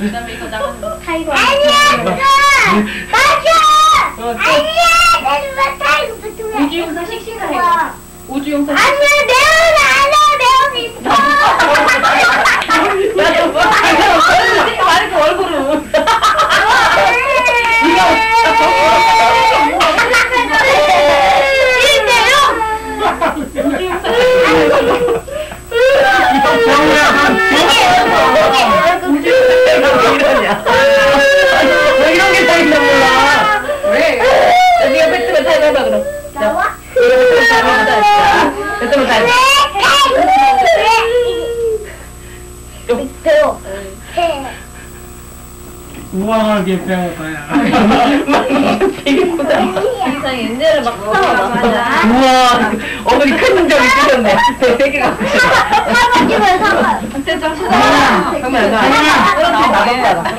그다음에 이거 나가는 거 타이거. 아니야, 맞아. 맞아. 아니야, 내가 타이거 붙으면. 우주용사 씩씩하게. 우주용사. 아니야, 내가 알아, 내가 이뻐. 야, 너 뭐? 이거 말고 얼굴은. 누가 그럼? 나와? 여러분 잘한다 우아하게 배워봐야. 배고프다. 세상 옛날에 막 어, 싸워 우와, 어머니 큰 점이 셨네 되게 아, 갖고 싶어. 사과 찍어요, 사과. 그때 좀 수다. 그러면 나. 그렇게 나갔다가.